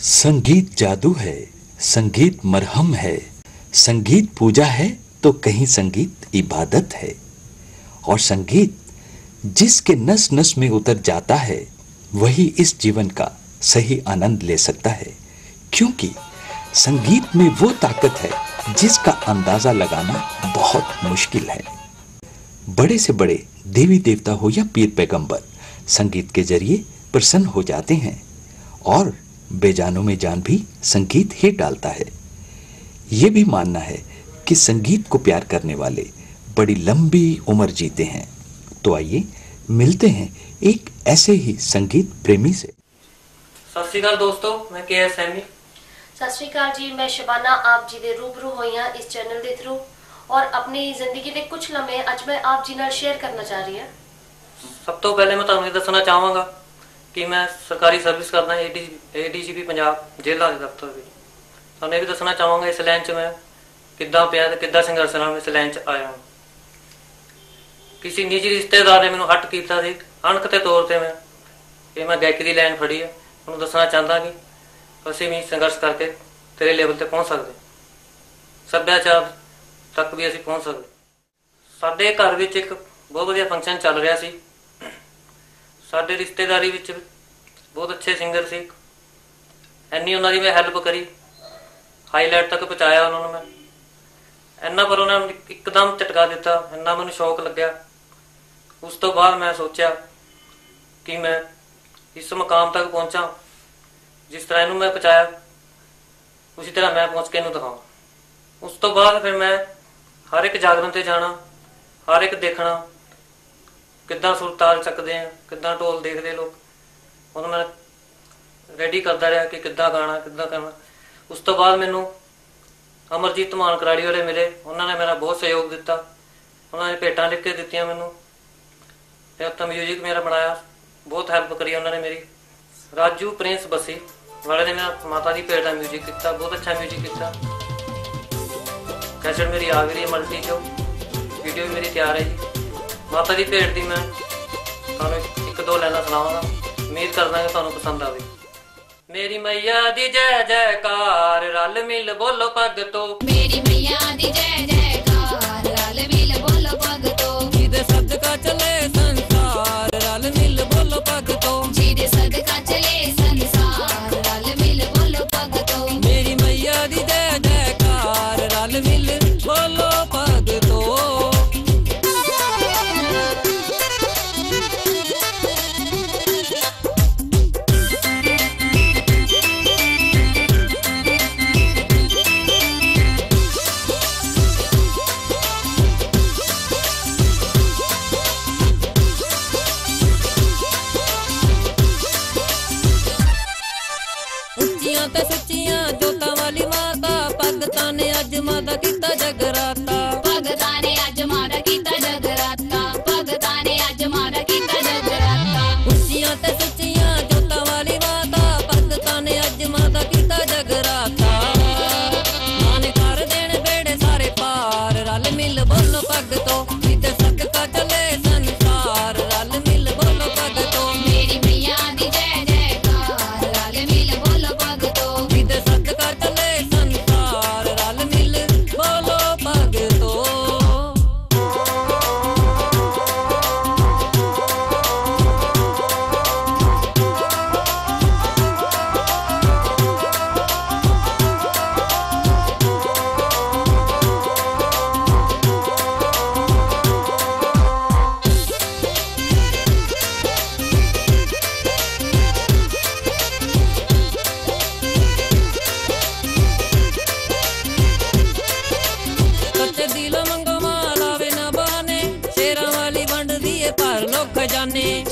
संगीत जादू है, संगीत मरहम है। संगीत पूजा है तो कहीं संगीत इबादत है। और संगीत जिसके नस नस में उतर जाता है, वही इस जीवन का सही आनंद ले सकता है। क्योंकि संगीत में वो ताकत है जिसका अंदाज़ा लगाना बहुत मुश्किल है। बड़े से बड़े देवी देवता हो या पीर पैगंबर संगीत के ज़रिए प्रसन्न हो जाते हैं। और बेजानों में जान भी संगीत ही डालता है ये भी मानना है कि संगीत को प्यार करने वाले बड़ी लंबी उम्र जीते हैं तो आइए मिलते हैं एक ऐसे ही संगीत प्रेमी से ਸਤਿ ਸ਼੍ਰੀ ਅਕਾਲ ਦੋਸਤੋ ਮੈਂ ਕੇ ਐਸ ਐਮੀ ਸਤਿ ਸ਼੍ਰੀ ਅਕਾਲ ਜੀ ਮੈਂ ਸ਼ਬਾਨਾ ਆਪ ਜੀ ਦੇ ਰੂਬਰੂ ਹੋਈ ਹਾਂ ਇਸ ਚੈਨਲ ਦੇ ਥਰੂ ਔਰ ਆਪਣੀ ਜ਼ਿੰਦਗੀ ਦੇ ਕੁਝ ਲਮਹੇ ਅੱਜ ਮੈਂ ਆਪ ਜੀ ਨਾਲ ਸ਼ੇਅਰ ਕਰਨਾ ਚਾਹ ਰਹੀ ਹਾਂ ਸਭ ਤੋਂ ਪਹਿਲੇ ਮੈਂ ਤੁਹਾਨੂੰ ਇਹ ਦੱਸਣਾ ਚਾਹਾਂਗਾ ਕਿ ਮੈਂ ਸਰਕਾਰੀ ਸਰਵਿਸ ਕਰਦਾ ਏਡੀਜੀਪੀ ਪੰਜਾਬ ਜ਼ਿਲ੍ਹਾ ਦੇ ਦਫ਼ਤਰ ਵਿੱਚ। ਤੁਹਾਨੂੰ ਇਹ ਵੀ ਦੱਸਣਾ ਚਾਹਾਂਗਾ ਇਸ ਲਾਈਨ 'ਚ ਮੈਂ ਕਿੱਦਾਂ ਪਿਆ ਤੇ ਕਿੱਦਾਂ ਸੰਘਰਸ਼ ਨਾਲ ਇਸ ਲਾਈਨ 'ਚ ਆਇਆ ਹਾਂ। ਕਿਸੇ ਨਿੱਜੀ ਰਿਸ਼ਤੇਦਾਰ ਨੇ ਮੈਨੂੰ ਹੱਟ ਕੀਤਾ ਸੀ। ਅਣਖ ਤੇ ਤੌਰ ਤੇ ਮੈਂ, ਇਹ ਮੈਂ ਗਾਇਕੀ ਦੀ ਲਾਈਨ ਫੜੀ ਹੈ ਉਹਨੂੰ ਦੱਸਣਾ ਚਾਹੁੰਦਾ ਕਿ ਅਸੀਂ ਵੀ ਸੰਘਰਸ਼ ਕਰਕੇ ਤੇਰੇ ਲੈਵਲ ਤੇ ਪਹੁੰਚ ਸਕਦੇ। ਸੱਭਿਆਚਾਰ ਤੱਕ ਵੀ ਅਸੀਂ ਪਹੁੰਚ ਸਕਦੇ। ਸਾਡੇ ਘਰ ਵਿੱਚ ਇੱਕ ਬਹੁਤ ਵਧੀਆ ਫੰਕਸ਼ਨ ਚੱਲ ਰਿਹਾ ਸੀ। ਸਾਡੇ ਰਿਸ਼ਤੇਦਾਰੀ ਵਿੱਚ ਬਹੁਤ ਅੱਛੇ ਸਿੰਗਰ ਸੀ। ਐਨੀ ਉਹਨਾਂ ਦੀ ਮੈਂ ਹੈਲਪ ਕਰੀ। ਹਾਈਲਾਈਟ ਤੱਕ ਪਹੁੰਚਾਇਆ ਉਹਨਾਂ ਨੂੰ ਮੈਂ। ਇੰਨਾ ਪਰ ਉਹਨਾਂ ਨੇ ਇੱਕਦਮ ਝਟਕਾ ਦਿੱਤਾ। ਇੰਨਾ ਮੈਨੂੰ ਸ਼ੌਕ ਲੱਗਿਆ। ਉਸ ਤੋਂ ਬਾਅਦ ਮੈਂ ਸੋਚਿਆ ਕਿ ਮੈਂ ਇਸ ਮਕਾਮ ਤੱਕ ਪਹੁੰਚਾਂ। ਜਿਸ ਤਰ੍ਹਾਂ ਇਹਨੂੰ ਮੈਂ ਪਹੁੰਚਾਇਆ, ਉਸੇ ਤਰ੍ਹਾਂ ਮੈਂ ਪਹੁੰਚ ਕੇ ਇਹਨੂੰ ਦਿਖਾਵਾਂ ਉਸ ਤੋਂ ਬਾਅਦ ਫਿਰ ਮੈਂ ਹਰ ਇੱਕ ਜਾਗਰਣ ਤੇ ਜਾਣਾ, ਹਰ ਇੱਕ ਦੇਖਣਾ ਕਿੱਦਾਂ ਸੁਰਤਾਲ ਚੱਕਦੇ ਆ, ਕਿੱਦਾਂ ਢੋਲ ਦੇਖਦੇ ਲੋਕ। ਉਹਨੂੰ ਮੈਂ ਰੈਡੀ ਕਰਦਾ ਰਿਹਾ ਕਿ ਕਿੱਦਾਂ ਗਾਣਾ, ਕਿੱਦਾਂ ਕਰਨਾ। ਉਸ ਤੋਂ ਬਾਅਦ ਮੈਨੂੰ ਅਮਰਜੀਤ ਮਾਨ ਕਰਾੜੀ ਵਾਲੇ ਮਿਲੇ। ਉਹਨਾਂ ਨੇ ਮੇਰਾ ਬਹੁਤ ਸਹਿਯੋਗ ਦਿੱਤਾ। ਉਹਨਾਂ ਨੇ ਭੇਟਾਂ ਲਿਖ ਕੇ ਦਿੱਤੀਆਂ ਮੈਨੂੰ। ਤੇ ਉੱਤੇ ਮਿਊਜ਼ਿਕ ਮੇਰਾ ਬਣਾਇਆ। ਬਹੁਤ ਹੈਲਪ ਕਰੀ ਉਹਨਾਂ ਨੇ ਮੇਰੀ। ਰਾਜੂ ਪ੍ਰਿੰਸ ਬਸੀ ਵਾਲੇ ਨੇ ਮੇਰਾ ਮਾਤਾ ਦੀ ਭੇਟ ਦਾ ਮਿਊਜ਼ਿਕ ਕੀਤਾ। ਬਹੁਤ ਅੱਛਾ ਮਿਊਜ਼ਿਕ ਕੀਤਾ। ਕੈਸਟ ਮੇਰੀ ਆ ਗਈ ਮਲਟੀ ਜੋ ਵੀਡੀਓ ਵੀ ਮੇਰੀ ਤਿਆਰ ਹੈ ਜੀ। ਮਾਤਾ ਦੀ ਭੇਟ ਦੀ ਮੈਂ ਤੁਹਾਨੂੰ ਇੱਕ ਦੋ ਲਾਈਨਾਂ ਸੁਣਾਵਾਂਗਾ। ਉਮੀਦ ਕਰਦਾ ਕਿ ਤੁਹਾਨੂੰ ਪਸੰਦ ਆਵੇ। ਮੇਰੀ ਮਈਆ ਦੀ ਜੈ ਜੈਕਾਰ ਰਲ ਮਿਲ ਬੋਲੋ ਭਗਤੋ ਮੇਰੀ ਮਈਆ ਦੀ ਜੈ ਜੈਕਾਰ ਰਲ ਮਿਲ ਬੋਲੋ ਭਗਤੋ ਜਿਹਦੇ ਸਦਕਾ ਚੱਲੇ ਸੰਸਾਰ ਰਲ ਮਿਲ ਬੋਲੋ ਭਗਤੋ ਜਿਹਦੇ ਸਦਕਾ ਚਲੇ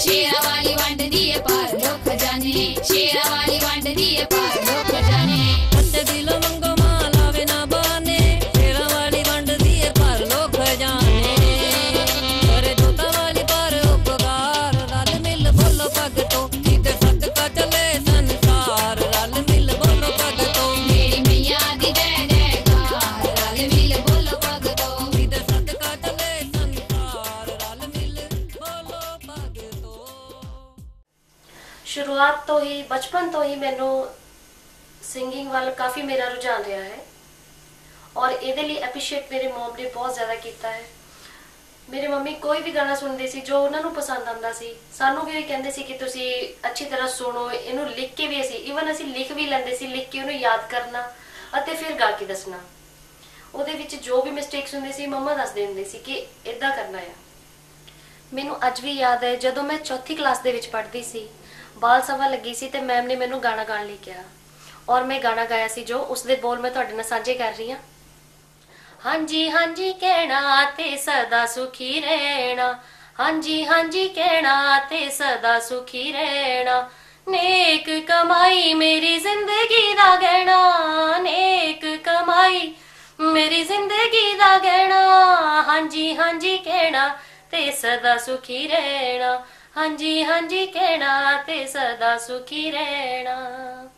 ਸ਼ੇਰਾਂ ਵਾਲੀ ਵੰਡਦੀ ਏ ਪਰ ਲੋਕ ਜਾਣੇ ਸ਼ੇਰਾਂ ਵਾਲੀ ਵੰਡਦੀ ਏ ਪਰ ਲੋਕ ਤੋਂ ਹੀ, ਬਚਪਨ ਤੋਂ ਹੀ ਮੈਨੂੰ ਸਿੰਗਿੰਗ ਵੱਲ ਕਾਫੀ ਮੇਰਾ ਰੁਝਾਨ ਰਿਹਾ ਹੈ। ਔਰ ਇਹਦੇ ਲਈ ਐਪਰੀਸ਼ੀਏਟ ਮੇਰੇ ਮਮ ਨੇ ਬਹੁਤ ਜ਼ਿਆਦਾ ਕੀਤਾ ਹੈ। ਮੇਰੇ ਮੰਮੀ ਕੋਈ ਵੀ ਗਾਣਾ ਸੁਣਦੇ ਸੀ, ਜੋ ਉਹਨਾਂ ਨੂੰ ਪਸੰਦ ਆਉਂਦਾ ਸੀ, ਸਾਨੂੰ ਵੀ ਕਹਿੰਦੇ ਸੀ ਕਿ ਤੁਸੀਂ ਅੱਛੀ ਤਰ੍ਹਾਂ ਸੁਣੋ, ਇਹਨੂੰ ਲਿਖ ਕੇ ਵੀ ਅਸੀਂ ਇਵਨ ਅਸੀਂ ਲਿਖ ਵੀ ਲੈਂਦੇ ਸੀ, ਲਿਖ ਕੇ ਉਹਨੂੰ ਯਾਦ ਕਰਨਾ ਅਤੇ ਫਿਰ ਗਾ ਕੇ ਦੱਸਣਾ। ਉਹਦੇ ਵਿੱਚ ਜੋ ਵੀ ਮਿਸਟੇਕਸ ਹੁੰਦੇ ਸੀ, ਮੰਮਾ ਦੱਸ ਦਿੰਦੇ ਸੀ ਕਿ ਇਦਾਂ ਕਰਨਾ ਆ। ਮੈਨੂੰ ਅੱਜ ਵੀ ਯਾਦ ਹੈ, ਜਦੋਂ ਮੈਂ ਚੌਥੀ ਕਲਾਸ ਦੇ ਵਿੱਚ ਪੜ੍ਹਦੀ ਸੀ ਬਾਲ ਸਭਾ ਲੱਗੀ ਸੀ ਤੇ ਮੈਮ ਨੇ ਮੈਨੂੰ ਗਾਣਾ ਗਾਣ ਲਈ ਕਿਹਾ। ਔਰ ਮੈਂ ਗਾਣਾ ਗਾਇਆ ਸੀ ਜੋ ਉਸ ਦੇ ਬੋਲ ਮੈਂ ਤੁਹਾਡੇ ਨਾਲ ਸਾਂਝੇ ਕਰ ਰਹੀ ਹਾਂ। ਹਾਂਜੀ ਹਾਂਜੀ, ਕਹਿਣਾ ਤੇ ਸਦਾ ਸੁਖੀ ਰਹਿਣਾ। ਹਾਂਜੀ ਹਾਂਜੀ, ਕਹਿਣਾ ਤੇ ਸਦਾ ਸੁਖੀ ਰਹਿਣਾ। ਨੇਕ ਕਮਾਈ ਮੇਰੀ ਜ਼ਿੰਦਗੀ ਦਾ ਗਹਿਣਾ। ਨੇਕ ਕਮਾਈ ਮੇਰੀ ਜ਼ਿੰਦਗੀ ਦਾ ਗਹਿਣਾ। ਹਾਂਜੀ ਹਾਂਜੀ, ਕਹਿਣਾ ਤੇ ਸਦਾ ਸੁਖੀ ਰਹਿਣਾ। ਹਾਂਜੀ ਹਾਂਜੀ ਕਹਿਣਾ ਤੇ ਸਦਾ ਸੁਖੀ ਰਹਿਣਾ।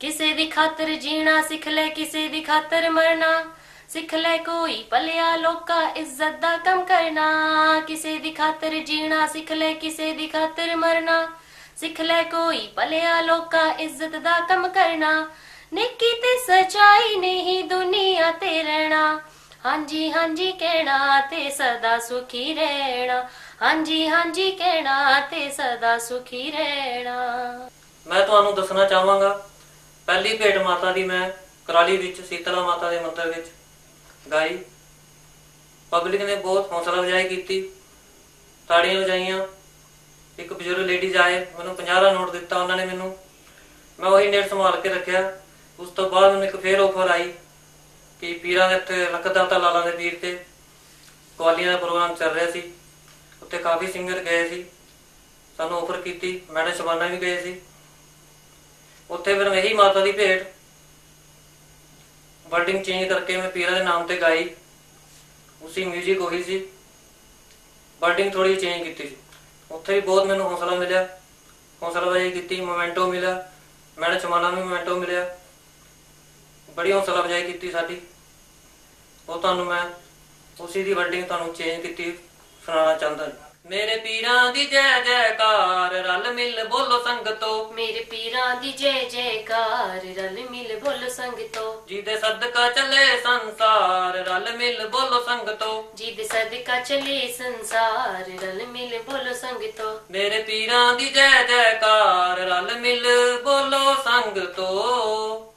ਕਿਸੇ ਦੀ ਖਾਤਰ ਜੀਣਾ, ਸਿੱਖ ਲੈ ਕਿਸੇ ਦੀ ਖਾਤਰ ਮਰਨਾ। ਸਿੱਖ ਲੈ ਕੋਈ ਭਲਿਆ, ਲੋਕਾ ਇੱਜ਼ਤ ਦਾ ਕੰਮ ਕਰਨਾ। ਕਿਸੇ ਦੀ ਖਾਤਰ ਜੀਣਾ, ਸਿੱਖ ਲੈ ਕਿਸੇ ਦੀ ਖਾਤਰ ਮਰਨਾ। ਸਿੱਖ ਲੈ ਕੋਈ ਭਲਿਆ, ਲੋਕਾ ਇੱਜ਼ਤ ਦਾ ਕੰਮ ਕਰਨਾ। ਨੇਕੀ ਤੇ ਸਚਾਈ ਨਹੀਂ ਦੁਨੀਆ ਤੇ ਰਹਿਣਾ। ਹਾਂਜੀ ਹਾਂਜੀ ਕਹਿਣਾ ਤੇ ਸਦਾ ਸੁਖੀ ਰਹਿਣਾ। ਹਾਂਜੀ ਹਾਂਜੀ, ਕਹਿਣਾ ਤੇ ਸਦਾ ਸੁਖੀ ਰਹਿਣਾ। ਮੈਂ ਤੁਹਾਨੂੰ ਦੱਸਣਾ ਚਾਹਾਂਗਾ, ਪਹਿਲੀ ਭੇਟ ਮਾਤਾ ਦੀ ਮੈਂ ਕਰਾਲੀ ਵਿੱਚ, ਸੀਤਲਾ ਮਾਤਾ ਦੇ ਮੰਦਿਰ ਵਿੱਚ ਗਾਈ। ਪਬਲਿਕ ਨੇ ਬਹੁਤ ਹੌਸਲਾ ਅਫਜ਼ਾਈ ਕੀਤੀ। ਤਾੜੀਆਂ ਵਜਾਈਆਂ। ਇੱਕ ਬਜ਼ੁਰਗ ਲੇਡੀਜ਼ ਆਏ ਮੈਨੂੰ 50 ਦਾ ਨੋਟ ਦਿੱਤਾ, ਉਹਨਾਂ ਨੇ ਮੈਨੂੰ। ਮੈਂ ਉਹੀ ਨੇੜ ਸੰਭਾਲ ਕੇ ਰੱਖਿਆ। ਉਸ ਤੋਂ ਬਾਅਦ ਮੈਨੂੰ ਇੱਕ ਫੇਰ ਆਫਰ ਆਈ ਕਿ ਪੀਰਾਂ ਦੇ ਇੱਥੇ ਲਖਦਾਤਾ ਲਾਲਾ ਦੇ ਪੀਰ ਤੇ ਕਵਾਲੀਆਂ ਦਾ ਪ੍ਰੋਗਰਾਮ ਚੱਲ ਰਿਹਾ ਸੀ। ਉੱਥੇ ਕਾਫੀ ਸਿੰਗਰ ਗਏ ਸੀ। ਸਾਨੂੰ ਆਫਰ ਕੀਤੀ, ਮੈਡਮ ਸ਼ਬਾਨਾ ਵੀ ਗਏ ਸੀ। ਉੱਥੇ ਫਿਰ ਮੈਂ ਇਹੀ ਮਾਤਾ ਦੀ ਭੇਟ। ਵਰਡਿੰਗ ਚੇਂਜ ਕਰਕੇ ਮੈਂ ਪੀਰਾ ਦੇ ਨਾਮ ਤੇ ਗਾਈ। ਉਸੇ 뮤직 ਉਹੀ ਸੀ। ਵਰਡਿੰਗ ਥੋੜੀ ਚੇਂਜ ਕੀਤੀ ਸੀ। ਉੱਥੇ ਵੀ ਬਹੁਤ ਮੈਨੂੰ ਹੌਸਲਾ ਮਿਲਿਆ। ਹੌਸਲਾ ਵਜਾਈ ਕੀਤੀ ਮੋਮੈਂਟੋ ਮਿਲਿਆ। ਮੈਡਮ ਸ਼ਬਾਨਾ ਨੂੰ ਮੋਮੈਂਟੋ ਮਿਲਿਆ। ਬੜੀ ਹੌਸਲਾ ਵਜਾਈ ਕੀਤੀ ਸਾਡੀ। ਉਹ ਤੁਹਾਨੂੰ ਮੈਂ, ਉਸੇ ਦੀ ਵਰਡਿੰਗ ਤੁਹਾਨੂੰ ਚੇਂਜ ਕੀਤੀ। ਸੁਣਾਉਣਾ ਚਾਹੁੰਦਾ। ਮੇਰੇ ਪੀਰਾਂ ਦੀ ਜੈ ਜੈਕਾਰ ਰਲ ਮਿਲ ਬੋਲੋ ਸੰਗਤੋ ਮੇਰੇ ਪੀਰਾਂ ਦੀ ਜੈ ਜੈਕਾਰ ਰਲ ਮਿਲ ਬੋਲ ਸੰਗਤੋ ਜਿਹਦੇ ਸਦਕਾ ਚੱਲੇ ਸੰਸਾਰ ਰਲ ਮਿਲ ਬੋਲੋ ਸੰਗਤੋ ਜਿਹਦੇ ਸਦਕਾ ਚਲੇ ਸੰਸਾਰ ਰਲ ਮਿਲ ਬੋਲ ਸੰਗਤੋ ਮੇਰੇ ਪੀਰਾਂ ਦੀ ਜੈ ਜੈਕਾਰ ਰਲ ਮਿਲ ਬੋਲੋ ਸੰਗਤੋ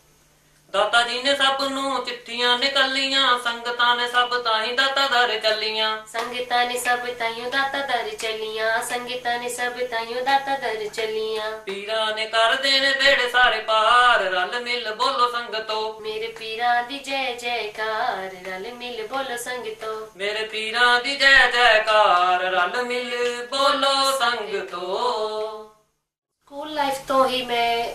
ਦਾਤਾ ਜੀ ਨੇ ਸਭ ਨੂੰ ਚਿੱਠੀਆਂ ਨਿਕਲੀਆਂ ਸੰਗਤਾਂ ਨੇ ਸਭ ਤਾਂ ਹੀ ਦਾਤਾ ਦਰ ਚੱਲੀਆਂ। ਸੰਗਤਾਂ ਨੇ ਸਭ ਤਾਈਓ ਦਾਤਾ ਦਰ ਚਲੀਆਂ ਸੰਗਤਾਂ ਨੇ ਸਭ ਤਾਈਓ ਦਾਤਾ ਦਰ ਚਲੀਆਂ। ਪੀਰਾਂ ਨੇ ਕਰ ਦੇਣੇ ਬੇੜੇ ਸਾਰੇ ਪਾਰ ਰਲ ਮਿਲ ਬੋਲੋ ਸੰਗਤੋ। ਮੇਰੇ ਪੀਰਾਂ ਦੀ ਜੈ ਜੈਕਾਰ ਰਲ ਮਿਲ ਬੋਲ ਸੰਗਤੋ। ਮੇਰੇ ਪੀਰਾਂ ਦੀ ਜੈ ਜੈਕਾਰ ਰਲ ਮਿਲ ਬੋਲੋ ਸੰਗਤੋ। ਸਕੂਲ ਲਾਈਫ ਤੋਂ ਹੀ ਮੈਂ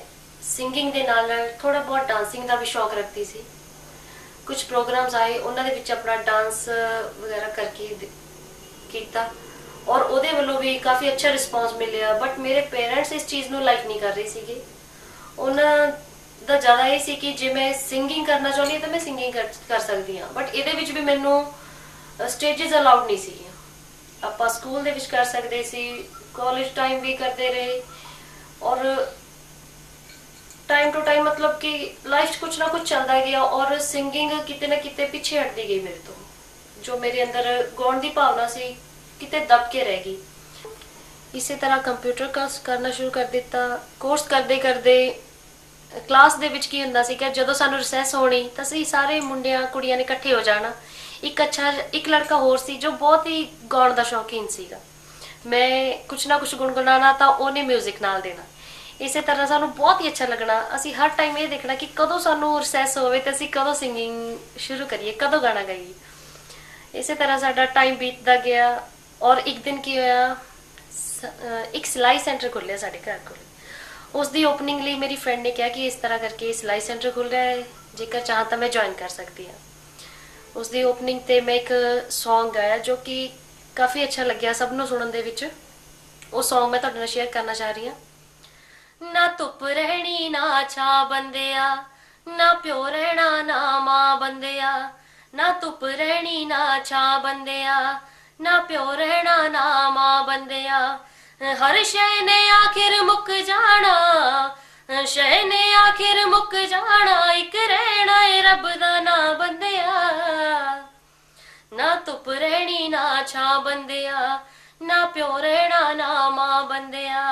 ਸਿੰਗਿੰਗ ਦੇ ਨਾਲ ਨਾਲ ਥੋੜਾ ਬਹੁਤ ਡਾਂਸਿੰਗ ਦਾ ਵੀ ਸ਼ੌਕ ਰੱਖਦੀ ਸੀ। ਕੁਝ ਪ੍ਰੋਗਰਾਮਸ ਆਏ, ਉਹਨਾਂ ਦੇ ਵਿੱਚ ਆਪਣਾ ਡਾਂਸ ਵਗੈਰਾ ਕਰਕੇ ਕੀਤਾ। ਔਰ ਉਹਦੇ ਵੱਲੋਂ ਵੀ ਕਾਫੀ ਅੱਛਾ ਰਿਸਪਾਂਸ ਮਿਲਿਆ। ਬਟ ਮੇਰੇ ਪੇਰੈਂਟਸ ਇਸ ਚੀਜ਼ ਨੂੰ ਲਾਈਕ ਨਹੀਂ ਕਰ ਰਹੇ ਸੀਗੇ। ਉਹਨਾਂ ਦਾ ਜ਼ਿਆਦਾ ਇਹ ਸੀ ਕਿ ਜੇ ਮੈਂ ਸਿੰਗਿੰਗ ਕਰਨਾ ਚਾਹੁੰਦੀ ਹਾਂ ਤਾਂ ਮੈਂ ਸਿੰਗਿੰਗ ਕਰ ਕਰ ਸਕਦੀ ਹਾਂ। ਬਟ ਇਹਦੇ ਵਿੱਚ ਵੀ ਮੈਨੂੰ ਸਟੇजेस ਅਲਾਉਡ ਨਹੀਂ ਸੀਗੀਆਂ। ਆਪਾਂ ਸਕੂਲ ਦੇ ਵਿੱਚ ਕਰ ਸਕਦੇ ਸੀ ਕਾਲਜ ਟਾਈਮ ਵੀ ਕਰਦੇ ਰਹੇ। ਔਰ ਟਾਈਮ ਟੂ ਟਾਈਮ ਮਤਲਬ ਕਿ ਲਾਈਫ 'ਚ ਕੁਝ ਨਾ ਕੁਝ ਚੱਲਦਾ ਗਿਆ ਔਰ ਸਿੰਗਿੰਗ ਕਿਤੇ ਨਾ ਕਿਤੇ ਪਿੱਛੇ ਹਟਦੀ ਗਈ ਮੇਰੇ ਤੋਂ, ਜੋ ਮੇਰੇ ਅੰਦਰ ਗਾਉਣ ਦੀ ਭਾਵਨਾ ਸੀ, ਕਿਤੇ ਦਬ ਕੇ ਰਹਿ ਗਈ। ਇਸੇ ਤਰ੍ਹਾਂ ਕੰਪਿਊਟਰ ਕੋਰਸ ਕਰਨਾ ਸ਼ੁਰੂ ਕਰ ਦਿੱਤਾ ਕੋਰਸ ਕਰਦੇ ਕਰਦੇ ਕਲਾਸ ਦੇ ਵਿੱਚ ਕੀ ਹੁੰਦਾ ਸੀ ਕਿ ਜਦੋਂ ਸਾਨੂੰ ਰਿਸੈਸ ਹੋਣੀ ਤਾਂ ਅਸੀਂ ਸਾਰੇ ਮੁੰਡਿਆਂ ਕੁੜੀਆਂ ਨੇ ਇਕੱਠੇ ਹੋ ਜਾਣਾ। ਇੱਕ ਅੱਛਾ ਇੱਕ ਲੜਕਾ ਹੋਰ ਸੀ ਜੋ ਬਹੁਤ ਹੀ ਗਾਉਣ ਦਾ ਸ਼ੌਕੀਨ ਸੀਗਾ। ਮੈਂ ਕੁਛ ਨਾ ਕੁਛ ਗੁੰਗੁਣਾਣਾ ਤਾਂ ਉਹਨੇ 뮤직 ਨਾਲ ਦੇਣਾ। ਇਸੇ ਤਰ੍ਹਾਂ ਸਾਨੂੰ ਬਹੁਤ ਹੀ ਅੱਛਾ ਲੱਗਣਾ। ਅਸੀਂ ਹਰ ਟਾਈਮ ਇਹ ਦੇਖਣਾ ਕਿ ਕਦੋਂ ਸਾਨੂੰ ਰਿਸੈਸ ਹੋਵੇ ਤੇ ਅਸੀਂ ਕਦੋਂ ਸਿੰਗਿੰਗ ਸ਼ੁਰੂ ਕਰੀਏ, ਕਦੋਂ ਗਾਣਾ ਗਾਈਏ। ਇਸੇ ਤਰ੍ਹਾਂ ਸਾਡਾ ਟਾਈਮ ਬੀਤਦਾ ਗਿਆ ਔਰ ਇੱਕ ਦਿਨ ਕੀ ਹੋਇਆ, ਸ- ਇੱਕ ਸਿਲਾਈ ਸੈਂਟਰ ਖੁੱਲਿਆ ਸਾਡੇ ਘਰ ਕੋਲ। ਉਸ ਦੀ ਓਪਨਿੰਗ ਲਈ ਮੇਰੀ ਫਰੈਂਡ ਨੇ ਕਿਹਾ ਕਿ ਇਸ ਤਰ੍ਹਾਂ ਕਰਕੇ ਸਿਲਾਈ ਸੈਂਟਰ ਖੁੱਲ ਰਿਹਾ ਹੈ, ਜੇਕਰ ਚਾਹਾਂ ਤਾਂ ਮੈਂ ਜੁਆਇਨ ਕਰ ਸਕਦੀ ਹਾਂ। ਉਸ ਦੀ ਓਪਨਿੰਗ ਤੇ ਮੈਂ ਇੱਕ Song ਗਾਇਆ ਜੋ ਕਿ ਕਾਫੀ ਅੱਛਾ ਲੱਗਿਆ ਸਭ ਨੂੰ ਸੁਣਨ ਦੇ ਵਿੱਚ। ਉਹ Song ਮੈਂ ਤੁਹਾਡੇ ਨਾਲ ਸ਼ੇਅਰ ਕਰਨਾ ਚਾਹ ਰਹੀ ਹਾਂ। ਨਾ ਧੁੱਪ ਰਹਿਣੀ, ਨਾ ਛਾਂ ਬੰਦਿਆ। ਨਾ ਪਿਓ ਰਹਿਣਾ, ਨਾ ਮਾਂ ਬੰਦਿਆ। ਨਾ ਧੁੱਪ ਰਹਿਣੀ, ਨਾ ਛਾ ਬੰਦਿਆ। ਨਾ ਪਿਓ ਰਹਿਣਾ, ਨਾ ਮਾਂ ਬੰਦਿਆ। ਹਰ ਸ਼ੈ ਨੇ ਆਖਿਰ ਮੁੱਕ ਜਾਣਾ। ਸ਼ਹਿ ਨੇ ਆਖਿਰ ਮੁੱਕ ਜਾਣਾ। ਇੱਕ ਰਹਿਣਾ ਏ ਰੱਬ ਦਾ ਨਾਂ ਬੰਦਿਆ। ਨਾ ਧੁੱਪ ਰਹਿਣੀ, ਨਾ ਛਾਂ ਬੰਦਿਆ। ਨਾ ਪਿਓ ਰਹਿਣਾ, ਨਾ ਮਾਂ ਬੰਦਿਆ।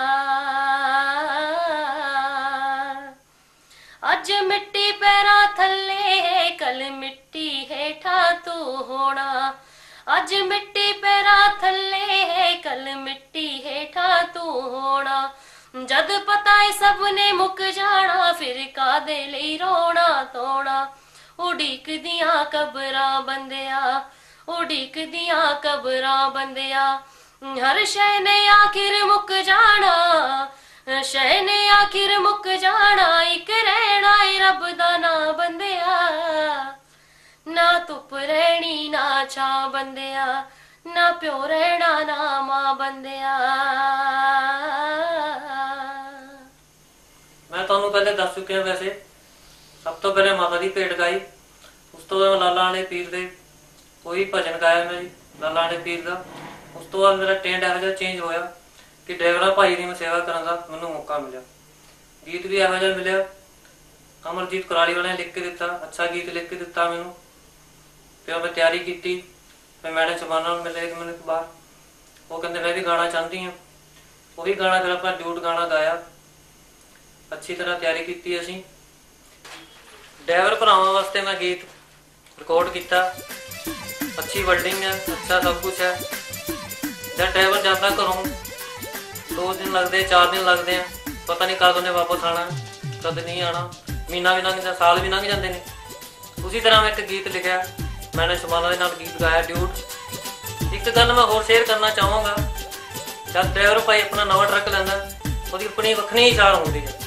ਕੱਲ ਮਿੱਟੀ ਹੇਠਾਂ ਤੂੰ ਹੋਣਾ। ਅੱਜ ਮਿੱਟੀ ਪੈਰਾਂ ਥੱਲੇ ਕੱਲ ਮਿੱਟੀ ਹੇਠਾਂ ਤੂੰ ਹੋਣਾ। ਜਦ ਪਤਾ ਏ ਸਭ ਨੇ ਮੁੱਕ ਜਾਣਾ, ਫਿਰ ਕਾਦੇ ਲਈ ਰੋਣਾ ਤੋਣਾ ਉਡੀਕਦੀਆਂ ਕਬਰਾਂ ਬੰਦਿਆ, ਉਡੀਕਦੀਆਂ ਕਬਰਾਂ ਬੰਦਿਆ। ਹਰ ਸ਼ੈ ਨੇ ਆਖਿਰ ਮੁੱਕ ਜਾਣਾ ਸ਼ੈ ਨੇ ਆਖਿਰ ਮੁੱਕ ਜਾਣਾ, ਇੱਕ ਰਹਿਣਾ ਏ ਰੱਬ ਦਾ ਨਾਂ ਬੰਦਿਆ। ਨਾ ਧੁੱਪ ਰਹਿਣੀ, ਨਾ ਛਾਂ ਬੰਦਿਆ, ਨਾ ਪਿਓ ਰਹਿਣਾ, ਨਾ ਮਾਂ ਬੰਦਿਆ। ਮੈਂ ਤੁਹਾਨੂੰ ਪਹਿਲੇ ਦੱਸ ਚੁੱਕਿਆ ਵੈਸੇ, ਸਭ ਤੋਂ ਪਹਿਲੇ ਮਾਤਾ ਦੀ ਭੇਟ ਗਾਈ, ਉਸ ਤੋਂ ਬਾਅਦ ਲਾਲਾ ਵਾਲੇ ਪੀਰ ਦੇ ਕੋਈ ਭਜਨ ਗਾਇਆ ਮੈਂ ਲਾਲਾ ਵਾਲੇ ਪੀਰ ਦਾ। ਉਸ ਤੋਂ ਬਾਅਦ ਮੇਰਾ ਟ੍ਰੈਂਡ ਇਹੋ ਜਿਹਾ ਚੇਂਜ ਹੋਇਆ। ਕਿ ਡੇਗੜਾ ਭਾਈ ਦੀ ਮੈਂ ਸੇਵਾ ਕਰਨ ਦਾ ਮੈਨੂੰ ਮੌਕਾ ਮਿਲਿਆ। ਗੀਤ ਵੀ ਇਹੋ ਜਿਹਾ ਮਿਲਿਆ। ਅਮਰਜੀਤ ਕੁਰਾਲੀ ਵਾਲੇ ਨੇ ਲਿਖ ਕੇ ਦਿੱਤਾ, ਅੱਛਾ ਗੀਤ ਲਿਖ ਕੇ ਦਿੱਤਾ ਮੈਨੂੰ। ਫਿਰ ਮੈਂ ਤਿਆਰੀ ਕੀਤੀ ਮੈਂ ਮੈਡਮ ਸਮਾਨਾ ਨੂੰ ਮਿਲੇ ਇੱਕ ਮਿੰਟ ਬਾਅਦ। ਉਹ ਕਹਿੰਦੇ, ਮੈਂ ਵੀ ਗਾਣਾ ਚਾਹੁੰਦੀ ਹਾਂ। ਉਹੀ ਗਾਣਾ ਫਿਰ ਆਪਾਂ ਡਿਊਟ ਗਾਣਾ ਗਾਇਆ। ਅੱਛੀ ਤਰ੍ਹਾਂ ਤਿਆਰੀ ਕੀਤੀ ਅਸੀਂ। ਡਰਾਈਵਰ ਭਰਾਵਾਂ ਵਾਸਤੇ ਮੈਂ ਗੀਤ ਰਿਕਾਰਡ ਕੀਤਾ। ਅੱਛੀ ਵਰਡਿੰਗ ਹੈ, ਅੱਛਾ ਸਭ ਕੁਝ ਹੈ। ਜਦ ਡਰਾਈਵਰ ਜਾਂਦਾ ਘਰੋਂ ਦੋ ਦਿਨ ਲੱਗਦੇ ਚਾਰ ਦਿਨ ਲੱਗਦੇ ਆ। ਪਤਾ ਨਹੀਂ ਕਦੋਂ ਉਹਨੇ ਵਾਪਸ ਆਣਾ ਕਦ ਨਹੀਂ ਆਣਾ ਮਹੀਨਾ ਵੀ ਲੰਘ ਜਾਂਦਾ ਸਾਲ ਵੀ ਲੰਘ ਜਾਂਦੇ ਨੇ। ਉਸੇ ਤਰ੍ਹਾਂ ਮੈਂ ਇੱਕ ਗੀਤ ਲਿਖਿਆ। ਮੈਨੇ ਸ਼ਮਾਲਾ ਦੇ ਨਾਲ ਗੀਤ ਗਾਇਆ, ਡਿਊਟ। ਇੱਕ ਗੱਲ ਮੈਂ ਹੋਰ ਸ਼ੇਅਰ ਕਰਨਾ ਚਾਹਾਂਗਾ। ਜਦ ਡਰਾਈਵਰ ਭਾਈ ਆਪਣਾ ਨਵਾਂ ਟਰੱਕ ਲੈਂਦਾ, ਉਹਦੀ ਆਪਣੀ ਵੱਖਰੀ ਹੀ ਛਾਲ ਹੁੰਦੀ ਹੈ।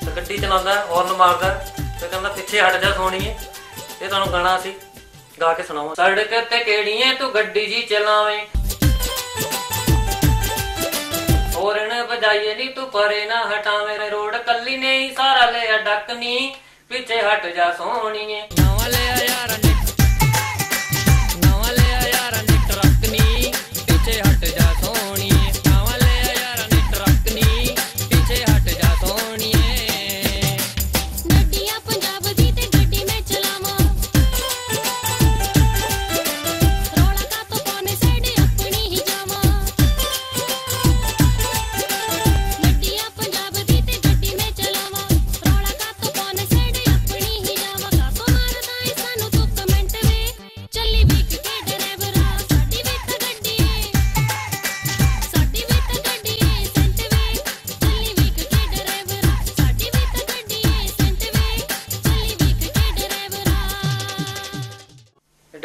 ਤੇ ਗੱਡੀ ਚਲਾਉਂਦਾ ਹੌਰਨ ਮਾਰਦਾ, ਤੇ ਕਹਿੰਦਾ ਪਿੱਛੇ ਹਟ ਜਾ ਸੋਣੀਏ ਇਹ ਤੁਹਾਨੂੰ ਗਾਣਾ ਅਸੀਂ ਗਾ ਕੇ ਸੁਣਾਵਾਂ ਸੜਕ ਤੇ ਕਿਹੜੀਆਂ ਤੂੰ ਗੱਡੀ ਜੀ ਚਲਾਵੇਂ? ਹੋਰਨ ਵਜਾਈਏ ਨੀ ਤੂੰ ਪਰੇ ਨਾ ਹਟਾਵੇਂ ਰੇ ਰੋਡ ਕੱਲੀ ਨੇ ਹੀ ਸਾਰਾ ਲਿਆ ਡੱਕਨੀ ਪਿੱਛੇ ਹਟ ਜਾ ਸੋਣੀਏ ਨਵਾਂ ਲਿਆ ਯਾਰ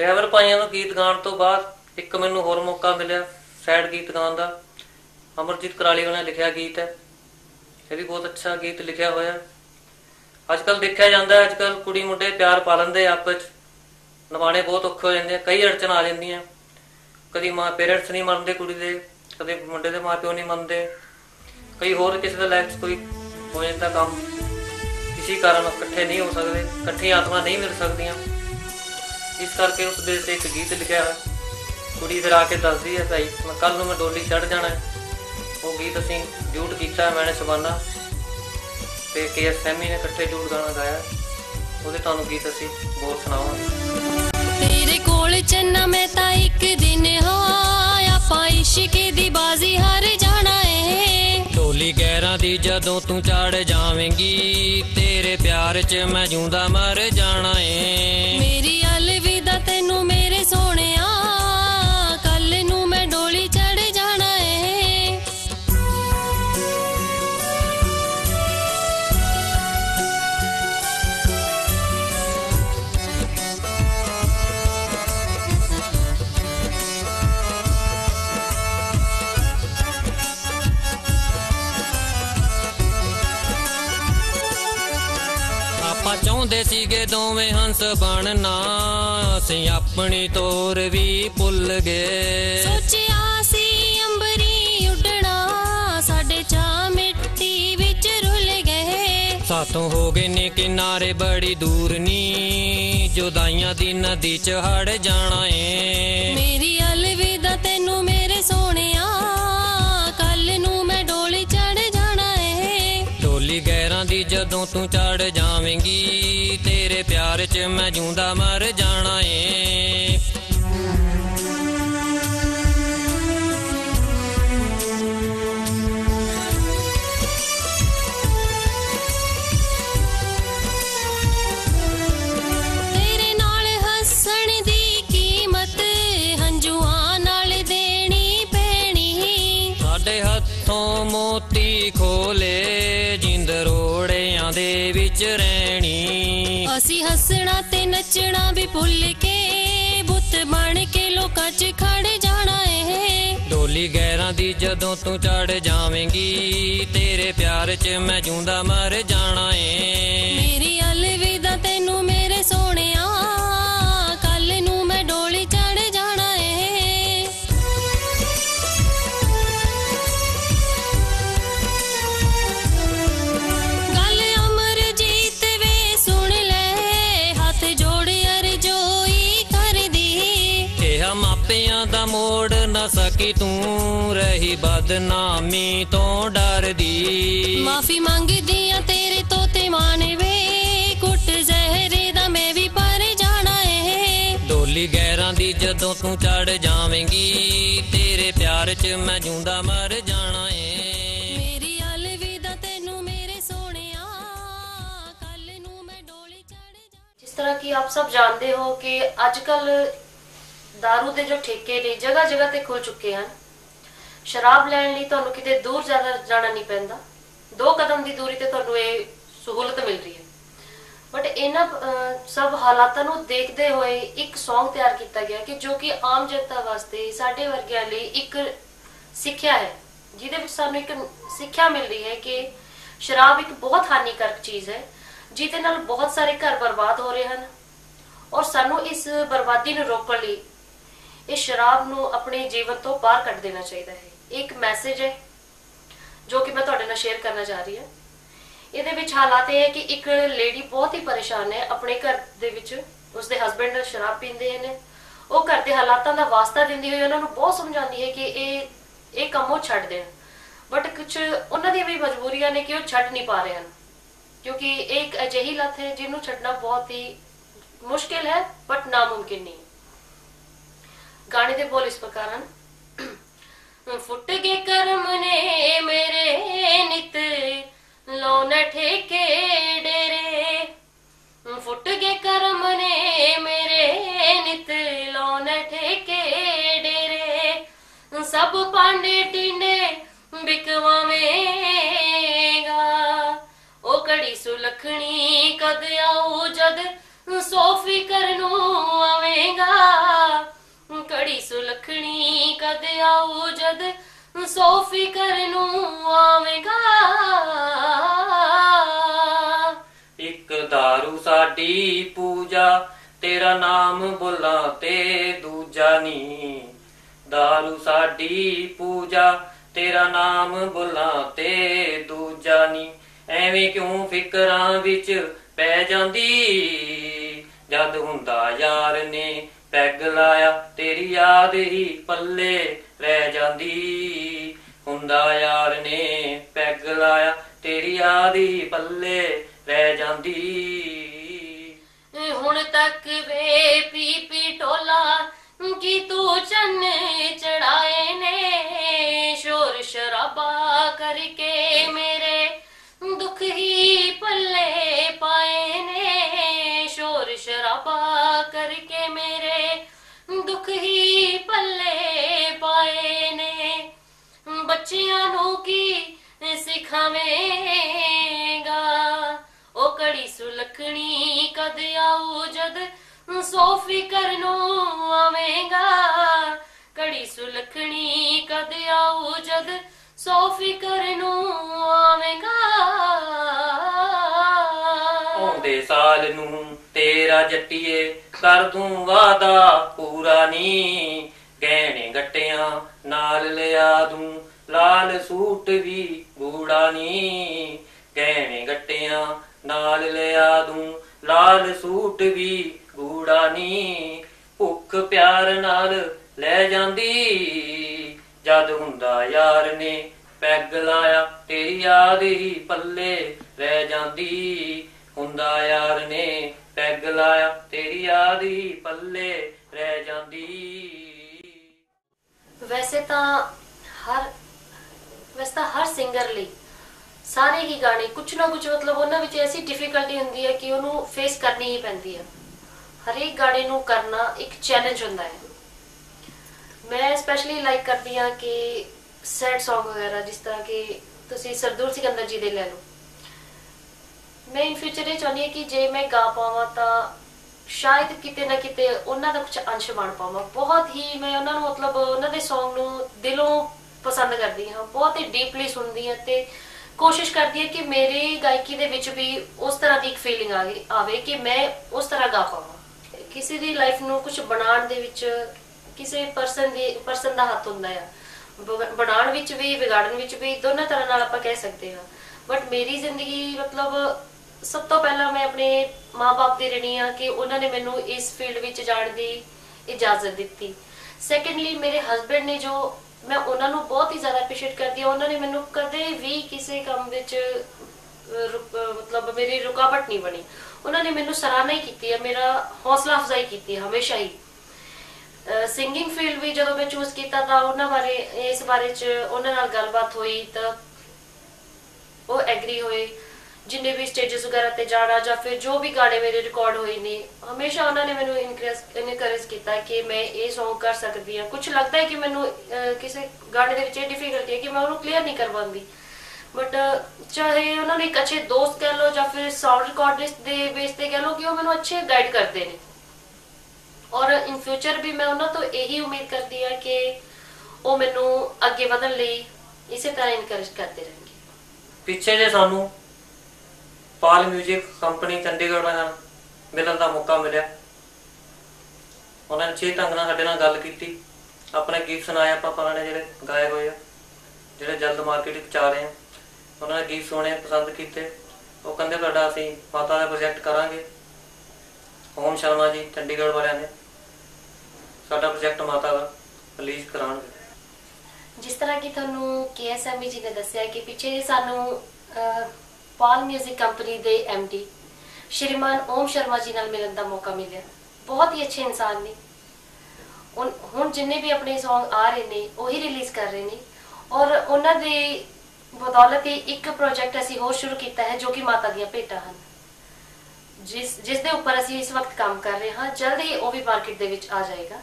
ਡਰਾਈਵਰ ਭਾਈਆਂ ਨੂੰ ਗੀਤ ਗਾਉਣ ਤੋਂ ਬਾਅਦ ਇੱਕ ਮੈਨੂੰ ਹੋਰ ਮੌਕਾ ਮਿਲਿਆ ਸੈਡ ਗੀਤ ਗਾਉਣ ਦਾ। ਅਮਰਜੀਤ ਕਰਾਲੀ ਵਾਲਾ ਲਿਖਿਆ ਗੀਤ ਹੈ। ਇਹ ਵੀ ਬਹੁਤ ਅੱਛਾ ਗੀਤ ਲਿਖਿਆ ਹੋਇਆ ਅੱਜ ਕੱਲ ਦੇਖਿਆ ਜਾਂਦਾ ਹੈ ਅੱਜ ਕੱਲ ਕੁੜੀ ਮੁੰਡੇ ਪਿਆਰ ਪਾ ਲੈਂਦੇ ਆਪਸ 'ਚ। ਨਿਭਾਉਣੇ ਬਹੁਤ ਔਖੇ ਹੋ ਜਾਂਦੇ ਕਈ ਅੜਚਨ ਆ ਜਾਂਦੀਆਂ। ਕਦੀ ਮਾਂ ਪੇਰੈਂਟਸ ਨਹੀਂ ਮੰਨਦੇ ਕੁੜੀ ਦੇ, ਕਦੇ ਮੁੰਡੇ ਦੇ ਮਾਪਿਓ ਨਹੀਂ ਮੰਨਦੇ। ਕਈ ਹੋਰ ਕਿਸੇ ਦਾ ਲਾਈਫ 'ਚ ਕੋਈ ਹੋ ਜਾਂਦਾ ਕੰਮ। ਕਿਸੇ ਕਾਰਨ ਇਕੱਠੇ ਨਹੀਂ ਹੋ ਸਕਦੇ ਇਕੱਠੀ ਆਤਮਾ ਨਹੀਂ ਮਿਲ ਸਕਦੀਆਂ। ਇਸ ਕਰਕੇ ਉਸ ਦੇ ਤੇ ਇੱਕ ਗੀਤ ਲਿਖਿਆ ਹੈ ਕੁੜੀ ਫਿਰ ਆ ਕੇ ਦੱਸਦੀ ਹੈ ਭਾਈ ਮੈਂ ਕੱਲ ਨੂੰ ਮੈਂ ਡੋਲੀ ਚੜ ਜਾਣਾ। ਉਹ ਗੀਤ ਅਸੀਂ ਡਿਊਟ ਕੀਤਾ ਮੈਨੇ ਸ਼ਬਾਨਾ ਤੇ ਕੇ ਐਸ ਸੈਮੀ ਨੇ ਇਕੱਠੇ ਡਿਊਟ ਗਾਣਾ ਗਾਇਆ। ਉਹਦੇ ਤੁਹਾਨੂੰ ਗੀਤ ਅਸੀਂ ਬੋਲ ਸੁਣਾਵਾਂਗੇ। ਤੇਰੇ ਕੋਲ ਚੰਨਾ ਮੈਂ ਤਾਂ ਇੱਕ ਦਿਨ ਹਾਂ ਆਪਾਂ ਇਸ਼ਕ ਦੀ ਬਾਜ਼ੀ ਹਾਰ ਜਾਣਾ ਏ। ਢੋਲੀ ਗੈਰਾਂ ਦੀ ਜਦੋਂ ਤੂੰ ਚੜ ਜਾਵੇਂਗੀ ਤੇਰੇ ਪਿਆਰ 'ਚ ਮੈਂ ਜਿਉਂਦਾ ਮਰ ਜਾਣਾ ਏ। ਸੋਹਣਿਆ ਚਾਹੁੰਦੇ ਸੀਗੇ ਦੋਵੇਂ ਹੰਸ ਬਣਨਾ। ਅਸੀਂ ਆਪਣੀ ਤੋਰ ਵੀ ਭੁੱਲ ਗਏ। ਸੋਚਿਆ ਸੀ ਅੰਬਰੀ ਉੱਡਣਾ। ਸਾਡੇ ਚਾ ਮਿੱਟੀ ਵਿੱਚ ਰੁੱਲ ਗਏ। ਸਾਥੋਂ ਹੋ ਗਏ ਨੇ ਕਿਨਾਰੇ ਬੜੀ ਦੂਰ ਨੀ ਜੁਦਾਈਆਂ ਦੀ ਨਦੀ 'ਚ ਹੜ ਜਾਣਾ ਏ। ਜਦੋਂ ਤੂੰ ਚੜ ਜਾਵੇਂਗੀ ਤੇਰੇ ਪਿਆਰ 'ਚ ਮੈਂ ਜੂੰਦਾ ਮਰ ਜਾਣਾ ਏ। ਭੁੱਲ ਕੇ ਬੁੱਤ ਬਣ ਕੇ ਲੋਕਾਂ 'ਚ ਖੜ ਜਾਣਾ ਏ ਡੋਲੀ ਗੈਰਾਂ ਦੀ ਜਦੋਂ ਤੂੰ ਚੜ ਜਾਵੇਂਗੀ, ਤੇਰੇ ਪਿਆਰ 'ਚ ਮੈਂ ਜੂੰਦਾ ਮਰ ਜਾਣਾ ਏ। ਤੂੰ ਰਹੀ ਬਦਨਾਮੀ ਤੋਂ ਡਰਦੀ। ਮਾਫੀ ਮੰਗਦੀ ਆ ਤੇਰੇ ਤੋਂ ਤੇ ਮਾਣੇ ਵੇ। ਕੁੱਟ ਜ਼ਹਿਰੇ ਦਾ ਮੈਂ ਵੀ ਪਰ ਜਾਣਾ ਏ। ਡੋਲੀ ਗੈਰਾਂ ਦੀ ਜਦੋਂ ਤੂੰ ਚੜ ਜਾਵੇਂਗੀ ਤੇਰੇ ਪਿਆਰ 'ਚ ਮੈਂ ਜਿਉਂਦਾ ਮਰ ਜਾਣਾ ਏ। ਮੇਰੀ ਅਲਵਿਦਾ ਤੈਨੂੰ ਮੇਰੇ ਸੋਹਣਿਆ ਕੱਲ ਨੂੰ ਮੈਂ ਡੋਲੀ ਚੜ ਜਾ ਜਿਸ ਤਰ੍ਹਾਂ ਕਿ ਆਪ ਸਭ ਜਾਣਦੇ ਹੋ ਕਿ ਅੱਜਕੱਲ ਦਾਰੂ ਦੇ ਜੋ ਠੇਕੇ ਨੇ ਜਗ੍ਹਾ ਜਗ੍ਹਾ ਤੇ ਖੁੱਲ ਚੁੱਕੇ ਹਨ ਸ਼ਰਾਬ ਲੈਣ ਲਈ ਤੁਹਾਨੂੰ ਕਿਤੇ ਦੂਰ ਜ਼ਿਆਦਾ ਜਾਣਾ ਨਹੀਂ ਪੈਂਦਾ ਦੋ ਕਦਮ ਦੀ ਦੂਰੀ ਤੇ ਤੁਹਾਨੂੰ ਇਹ ਸਹੂਲਤ ਮਿਲ ਰਹੀ ਹੈ ਬਟ ਇਹਨਾਂ ਸਭ ਹਾਲਾਤਾਂ ਨੂੰ ਦੇਖਦੇ ਹੋਏ ਇੱਕ Song ਤਿਆਰ ਕੀਤਾ ਗਿਆ ਕਿ ਜੋ ਕਿ ਆਮ ਜਨਤਾ ਵਾਸਤੇ ਸਾਡੇ ਵਰਗਿਆਂ ਲਈ ਇੱਕ ਸਿੱਖਿਆ ਹੈ ਜਿਹਦੇ ਵਿੱਚ ਸਾਨੂੰ ਇੱਕ ਸਿੱਖਿਆ ਮਿਲ ਰਹੀ ਹੈ ਕਿ ਸ਼ਰਾਬ ਇੱਕ ਬਹੁਤ ਹਾਨੀਕਾਰਕ ਚੀਜ਼ ਹੈ ਜਿਹਦੇ ਨਾਲ ਬਹੁਤ ਸਾਰੇ ਘਰ ਬਰਬਾਦ ਹੋ ਰਹੇ ਹਨ ਔਰ ਸਾਨੂੰ ਇਸ ਬਰਬਾਦੀ ਨੂੰ ਰੋਕਣ ਲਈ ਇਹ ਸ਼ਰਾਬ ਨੂੰ ਆਪਣੇ ਜੀਵਨ ਤੋਂ ਬਾਹਰ ਕੱਢ ਦੇਣਾ ਚਾਹੀਦਾ ਹੈ। ਇਹ ਇੱਕ ਮੈਸੇਜ ਹੈ, ਜੋ ਕਿ ਮੈਂ ਤੁਹਾਡੇ ਨਾਲ ਸ਼ੇਅਰ ਕਰਨਾ ਚਾਹ ਰਹੀ ਹਾਂ। ਇਹਦੇ ਵਿੱਚ ਹਾਲਾਤ ਇਹ ਹੈ ਕਿ ਇੱਕ ਲੇਡੀ ਬਹੁਤ ਹੀ ਪਰੇਸ਼ਾਨ ਹੈ, ਆਪਣੇ ਘਰ ਦੇ ਵਿੱਚ ਉਸਦੇ ਹਸਬੰਡ ਸ਼ਰਾਬ ਪੀਂਦੇ ਨੇ। ਉਹ ਘਰ ਦੇ ਹਾਲਾਤਾਂ ਦਾ ਵਾਸਤਾ ਦਿੰਦੀ ਹੋਈ ਉਹਨਾਂ ਨੂੰ ਬਹੁਤ ਸਮਝਾਉਂਦੀ ਹੈ ਕਿ ਇਹ ਇਹ ਕੰਮ ਉਹ ਛੱਡ ਦੇਣ। ਬਟ ਕੁਝ ਉਹਨਾਂ ਦੀਆਂ ਵੀ ਮਜਬੂਰੀਆਂ ਨੇ ਕਿ ਉਹ ਛੱਡ ਨਹੀਂ ਪਾ ਰਹੇ ਹਨ। ਕਿਉਂਕਿ ਇਹ ਇੱਕ ਅਜਿਹੀ ਲੱਤ ਹੈ ਜਿਹਨੂੰ ਛੱਡਣਾ ਬਹੁਤ ਹੀ ਮੁਸ਼ਕਿਲ ਹੈ ਬਟ ਨਾਮੁਮਕਿਨ ਨਹੀਂ ਗਾਣੇ ਦੇ ਬੋਲ ਇਸ ਪ੍ਰਕਾਰ ਹਨ ਫੁੱਟ ਗਏ ਕਰਮ ਨੇ ਮੇਰੇ ਨਿਤ ਲੋਨ ਠੇਕੇ ਡੇਰੇ। ਫੁੱਟ ਗਏ ਕਰਮ ਨੇ ਮੇਰੇ ਨਿਤ ਲੋਨ ਠੇਕੇ ਡੇਰੇ। ਸਭ ਪਾਂਡੇ ਟਿੰਡੇ ਬਿਕਵਾਵੇਂਗਾ ਉਹ ਕੜੀ ਸੁਲਖਣੀ ਕਦ ਆਉ ਜਦ ਸੋਫੀ ਕਰਨ ਆਵੇਂਗਾ। ਸੁਲਖਣੀ ਕਦ ਆਉ ਜਦ ਸੋ ਫਿਕਰ ਨੂੰ ਆਵੇਂਗਾ ਇੱਕ दारू ਸਾਡੀ ਪੂਜਾ ਤੇਰਾ ਨਾਮ ਬੁਲਾ ਤੇ ਦੂਜਾ ਨੀ दारू ਸਾਡੀ ਪੂਜਾ ਤੇਰਾ ਨਾਮ ਬੁਲਾ ਤੇ ਦੂਜਾ ਨੀ ਐਵੇਂ ਕਿਉਂ ਫਿਕਰਾਂ ਵਿੱਚ ਪੈ ਜਾਂਦੀ ਜਦ ਹੁੰਦਾ ਯਾਰ ਨੇ ਪੈਗ ਲਾਇਆ, ਤੇਰੀ ਯਾਦ ਹੀ ਪੱਲੇ ਰਹਿ ਜਾਂਦੀ। ਹੁੰਦਾ ਯਾਰ ਨੇ ਪੈਗ ਲਾਇਆ, ਤੇਰੀ ਯਾਦ ਹੀ ਪੱਲੇ ਰਹਿ ਜਾਂਦੀ। ਹੁਣ ਤੱਕ ਵੇ ਪੀ ਪੀ ਟੋਲਾ, ਕੀ ਤੂੰ ਚੰਨ ਚੜਾਏ ਨੇ? ਸ਼ੋਰ ਸ਼ਰਾਬਾ ਕਰਕੇ ਮੇਰੇ ਦੁੱਖ ਹੀ ਪੱਲੇ ਪਾਏ ਨੇ। ਸ਼ਰਾਬਾ ਕਰਕੇ ਮੇਰੇ ਦੁੱਖ ਹੀ ਪੱਲੇ ਪਾਏ ਨੇ। ਬੱਚਿਆਂ ਨੂੰ ਕੀ ਸਿਖਾਵੇਂਗਾ? ਉਹ ਕੜੀ ਸੁਲਖਣੀ ਕਦ ਆਉ ਜਦ ਸੋ ਫਿਕਰ ਨੂੰ ਆਵੇਂਗਾ? ਕੜੀ ਸੁਲਖਣੀ ਕਦ ਆਉ ਜਦ ਸੋ ਫਿਕਰ ਨੂੰ ਆਵੇਂਗਾ? ਆਉਂਦੇ ਸਾਲ ਨੂੰ ਤੇਰਾ ਜੱਟੀਏ, ਕਰ ਦੂੰ ਵਾਦਾ ਪੂਰਾ ਨੀ। ਗਹਿਣੇ ਗੱਟਿਆਂ ਨਾਲ ਲਿਆ ਦੂੰ, ਲਾਲ ਸੂਟ ਵੀ ਗੂੜਾ ਨੀ। ਗਹਿਣੇ ਗੱਟਿਆਂ ਨਾਲ ਲਿਆ ਦੂੰ, ਲਾਲ ਸੂਟ ਵੀ ਗੂੜਾ ਨੀ। ਭੁੱਖ ਪਿਆਰ ਨਾਲ ਲੈ ਜਾਂਦੀ, ਜਦ ਹੁੰਦਾ ਯਾਰ ਨੇ ਪੈਗ ਲਾਇਆ, ਤੇਰੀ ਯਾਦ ਹੀ ਪੱਲੇ ਰਹਿ ਜਾਂਦੀ। ਹੁੰਦਾ ਯਾਰ ਨੇ ਪੈਗ ਲਾਇਆ, ਤੇਰੀ ਯਾਦ ਪੱਲੇ ਰਹਿ ਜਾਂਦੀ। ਵੈਸੇ ਤਾਂ ਹਰ, ਵੈਸੇ ਤਾਂ ਹਰ ਸਿੰਗਰ ਲਈ ਸਾਰੇ ਹੀ ਗਾਣੇ ਕੁਝ ਨਾ ਕੁਝ ਮਤਲਬ ਉਹਨਾਂ ਵਿੱਚ ਐਸੀ ਡਿਫਿਕਲਟੀ ਹੁੰਦੀ ਹੈ ਕਿ ਉਹਨੂੰ ਫੇਸ ਕਰਨੀ ਹੀ ਪੈਂਦੀ ਹੈ। ਹਰੇਕ ਗਾਣੇ ਨੂੰ ਕਰਨਾ ਇੱਕ ਚੈਲੰਜ ਹੁੰਦਾ ਹੈ। ਮੈਂ ਸਪੈਸ਼ਲੀ ਲਾਈਕ ਕਰਦੀ ਹਾਂ ਕਿ ਸੈਡ Song ਵਗੈਰਾ, ਜਿਸ ਤਰ੍ਹਾਂ ਕਿ ਤੁਸੀਂ ਸਰਦੂਲ ਸਿਕੰਦਰ ਜੀ ਦੇ ਲੈ ਲਓ। ਮੈਂ ਇਨ ਫਿਊਚਰ ਇਹ ਚਾਹੁੰਦੀ ਹਾਂ ਕਿ ਜੇ ਮੈਂ ਗਾ ਪਾਵਾਂ ਤਾਂ ਸ਼ਾਇਦ ਕਿਤੇ ਨਾ ਕਿਤੇ ਉਹਨਾਂ ਦਾ ਕੁਝ ਅੰਸ਼ ਬਣ ਪਾਵਾਂ। ਬਹੁਤ ਹੀ ਮੈਂ ਉਹਨਾਂ ਨੂੰ ਮਤਲਬ ਉਹਨਾਂ ਦੇ Song ਨੂੰ ਦਿਲੋਂ ਪਸੰਦ ਕਰਦੀ ਹਾਂ। ਬਹੁਤ ਹੀ ਡੀਪਲੀ ਸੁਣਦੀ ਹਾਂ ਤੇ ਕੋਸ਼ਿਸ਼ ਕਰਦੀ ਹਾਂ ਕਿ ਮੇਰੀ ਗਾਇਕੀ ਦੇ ਵਿੱਚ ਵੀ ਉਸ ਤਰ੍ਹਾਂ ਦੀ ਇੱਕ ਫੀਲਿੰਗ ਆਵੇ ਕਿ ਮੈਂ ਉਸ ਤਰ੍ਹਾਂ ਗਾ ਪਾਵਾਂ। ਕਿਸੇ ਦੀ ਲਾਈਫ ਨੂੰ ਕੁਝ ਬਣਾਉਣ ਦੇ ਵਿੱਚ ਕਿਸੇ ਪਰਸਨ ਦੀ ਪਰਸਨ ਦਾ ਹੱਥ ਹੁੰਦਾ ਆ। ਬਣਾਉਣ ਵਿੱਚ ਵੀ, ਵਿਗਾੜਨ ਵਿੱਚ ਵੀ ਦੋਨਾਂ ਤਰ੍ਹਾਂ ਨਾਲ ਆਪਾਂ ਕਹਿ ਸਕਦੇ ਹਾਂ। ਬਟ ਮੇਰੀ ਜ਼ਿੰਦਗੀ ਮਤਲਬ ਸਭ ਤੋਂ ਪਹਿਲਾਂ ਮੈਂ ਆਪਣੇ ਮਾਪੇ ਦੀ ਰਣੀ ਆ ਕਿ ਉਹਨਾਂ ਨੇ ਮੈਨੂੰ ਇਸ ਫੀਲਡ ਵਿੱਚ ਜਾਣ ਦੀ ਇਜਾਜ਼ਤ ਦਿੱਤੀ। ਸੈਕੰਡਲੀ ਮੇਰੇ ਹਸਬੰਡ ਨੇ ਜੋ ਮੈਂ ਉਹਨਾਂ ਨੂੰ ਬਹੁਤ ਹੀ ਜ਼ਿਆਦਾ ਅਪਰੀਸ਼ੀਏਟ ਕਰਦੀ ਹਾਂ, ਉਹਨਾਂ ਨੇ ਮੈਨੂੰ ਕਦੇ ਵੀ ਕਿਸੇ ਕੰਮ ਵਿੱਚ ਮਤਲਬ ਮੇਰੀ ਰੁਕਾਵਟ ਨਹੀਂ ਬਣੀ। ਉਹਨਾਂ ਨੇ ਮੈਨੂੰ ਸਰਾਹਨਾ ਹੀ ਕੀਤੀ ਹੈ, ਮੇਰਾ ਹੌਸਲਾ ਅਫਜ਼ਾਈ ਕੀਤੀ ਹੈ, ਹਮੇਸ਼ਾ ਹੀ। ਸਿੰਗਿੰਗ ਫੀਲਡ ਵੀ ਜਦੋਂ ਮੈਂ ਚੂਜ਼ ਕੀਤਾ ਤਾਂ ਉਹਨਾਂ ਬਾਰੇ, ਇਸ ਬਾਰੇ ਚ ਉਹਨਾਂ ਨਾਲ ਗੱਲਬਾਤ ਹੋਈ ਤਾਂ ਉਹ ਐਗਰੀ ਹੋਏ। ਜਿੰਨੇ ਵੀ ਸਟੇजेस ਵਗੈਰਾ ਤੇ ਜਾਣਾ ਜਾਂ ਫਿਰ ਜੋ ਵੀ ਗਾਣੇ ਮੇਰੇ ਰਿਕਾਰਡ ਹੋਏ ਨੇ, ਹਮੇਸ਼ਾ ਉਹਨਾਂ ਨੇ ਮੈਨੂੰ ਇਨਕਰੇਜ ਕੀਤਾ ਕਿ ਮੈਂ ਇਹ Song ਕਰ ਸਕਦੀ ਹਾਂ। ਕੁਝ ਲੱਗਦਾ ਹੈ ਕਿ ਮੈਨੂੰ ਕਿਸੇ ਗਾਣੇ ਦੇ ਵਿੱਚ ਇਹ ਡਿਫਿਕਲਟੀ ਹੈ ਕਿ ਮੈਂ ਉਹਨੂੰ ਕਲੀਅਰ ਨਹੀਂ ਕਰ ਪਾਉਂਦੀ ਬਟ ਚਾਹੇ ਉਹਨਾਂ ਨੇ ਇੱਕ ਅੱਛੇ ਦੋਸਤ ਕਹਿ ਲਓ ਜਾਂ ਫਿਰ ਸਾਊਂਡ ਰਿਕਾਰਡਿਸਟ ਦੇ ਬੇਸ ਤੇ ਕਹਿ ਲਓ ਕਿ ਉਹ ਮੈਨੂੰ ਅੱਛੇ ਗਾਈਡ ਕਰਦੇ ਨੇ। ਔਰ ਇਨ ਫਿਊਚਰ ਵੀ ਮੈਂ ਉਹਨਾਂ ਤੋਂ ਇਹੀ ਉਮੀਦ ਕਰਦੀ ਹਾਂ ਕਿ ਉਹ ਮੈਨੂੰ ਅੱਗੇ ਵਧਣ ਲਈ ਇਸੇ ਤਰ੍ਹਾਂ ਇਨਕਰੇਜ ਕਰਦੇ ਰਹਿਣਗੇ। ਪਿੱਛੇ ਜੇ ਸਾਨੂੰ ਪਾਲ 뮤직 ਕੰਪਨੀ ਚੰਡੀਗੜ੍ਹ ਨਾਲ ਮਿਲਣ ਦਾ ਮੌਕਾ ਮਿਲਿਆ। ਉਹਨਾਂ ਨੇ ਛੇ ਢੰਗ ਨਾਲ ਸਾਡੇ ਨਾਲ ਗੱਲ ਕੀਤੀ। ਆਪਣੇ ਗੀਤ ਸੁਣਾਏ ਆਪਾਂ ਪੁਰਾਣੇ ਜਿਹੜੇ ਗਾਏ ਹੋਏ ਆ, ਜਿਹੜੇ ਜਲਦ ਮਾਰਕੀਟ ਵਿੱਚ ਆ ਰਹੇ ਆ। ਉਹਨਾਂ ਨੇ ਗੀਤ ਸੁਣੇ, ਪਸੰਦ ਕੀਤੇ। ਉਹ ਕਹਿੰਦੇ ਤੁਹਾਡਾ ਅਸੀਂ ਮਾਤਾ ਦਾ ਪ੍ਰੋਜੈਕਟ ਕਰਾਂਗੇ। ਓਮ ਸ਼ਰਮਾ ਜੀ, ਚੰਡੀਗੜ੍ਹ ਵਾਲਿਆਂ ਨੇ ਸਾਡਾ ਪ੍ਰੋਜੈਕਟ ਮਾਤਾ ਦਾ ਰਿਲੀਜ਼ ਕਰਾਉਣਗੇ। ਜਿਸ ਤਰ੍ਹਾਂ ਕਿ ਤੁਹਾਨੂੰ KSME ਜੀ ਨੇ ਦੱਸਿਆ ਕਿ ਪਿੱਛੇ ਸਾਨੂੰ ਪਾਲ 뮤직 ਕੰਪਨੀ ਦੇ MD ਸ਼੍ਰੀਮਾਨ ਓਮ ਸ਼ਰਮਾ ਜੀ ਨਾਲ ਮਿਲਣ ਦਾ ਮੌਕਾ ਮਿਲਿਆ। ਬਹੁਤ ਹੀ ਅੱਛੇ ਇਨਸਾਨ ਨੇ। ਹੁਣ ਜਿੰਨੇ ਵੀ ਆਪਣੇ Song ਆ ਰਹੇ ਨੇ, ਉਹੀ ਰਿਲੀਜ਼ ਕਰ ਰਹੇ ਨੇ। ਔਰ ਉਹਨਾਂ ਦੇ ਬਦੌਲਤ ਹੀ ਇੱਕ ਪ੍ਰੋਜੈਕਟ ਅਸੀਂ ਹੋਰ ਸ਼ੁਰੂ ਕੀਤਾ ਹੈ, ਜੋ ਕਿ ਮਾਤਾ ਦੀਆਂ ਭੇਟਾਂ ਹਨ। ਜਿਸ ਜਿਸ ਦੇ ਉੱਪਰ ਅਸੀਂ ਇਸ ਵਕਤ ਕੰਮ ਕਰ ਰਹੇ ਹਾਂ। ਜਲਦ ਹੀ ਉਹ ਵੀ ਮਾਰਕੀਟ ਦੇ ਵਿੱਚ ਆ ਜਾਏਗਾ।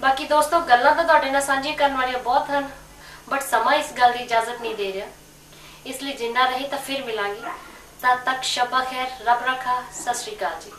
ਬਾਕੀ ਦੋਸਤੋ, ਗੱਲਾਂ ਤਾਂ ਤੁਹਾਡੇ ਨਾਲ ਸਾਂਝੀਆਂ ਕਰਨ ਵਾਲੀਆਂ ਬਹੁਤ ਹਨ ਬਟ ਸਮਾਂ ਇਸ ਗੱਲ ਦੀ ਇਜਾਜ਼ਤ ਨਹੀਂ ਦੇ ਰਿਹਾ। ਇਸ ਲਈ ਜਿੰਨਾ ਰਹੇ ਤਾਂ ਫਿਰ ਮਿਲਾਂਗੇ। ਤਦ ਤੱਕ ਸ਼ਬਾ ਖੈਰ, ਰੱਬ ਰੱਖਾ, ਸਤਿ ਸ਼੍ਰੀ ਅਕਾਲ ਜੀ।